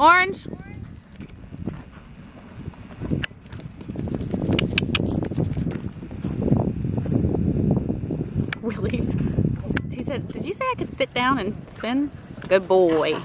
Orange. Willie. He said, did you say I could sit down and spin? Good boy.